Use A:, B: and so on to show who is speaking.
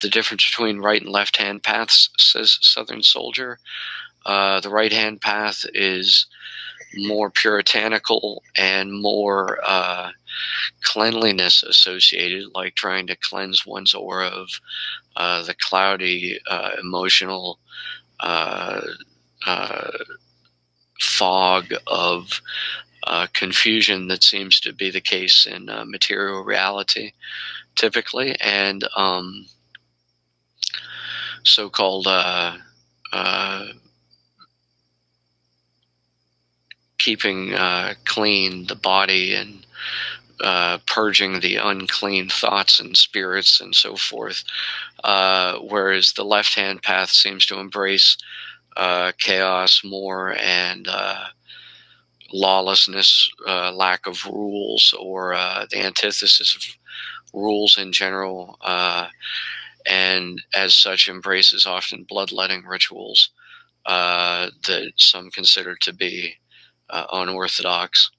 A: the difference between right and left hand paths, says Southern Soldier. Uh, the right hand path is more puritanical and more uh, cleanliness associated, like trying to cleanse one's aura of uh, the cloudy, uh, emotional uh, uh, fog of confusion that seems to be the case in material reality, typically, and um, so-called keeping uh, clean the body and uh, purging the unclean thoughts and spirits and so forth. Uh, whereas the left hand path seems to embrace uh, chaos more and uh, lawlessness, uh, lack of rules, or the antithesis of rules in general. And as such, embraces often bloodletting rituals that some consider to be uh, unorthodox.